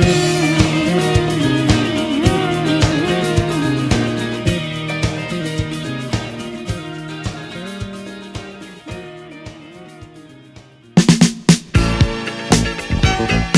Thank we'll you.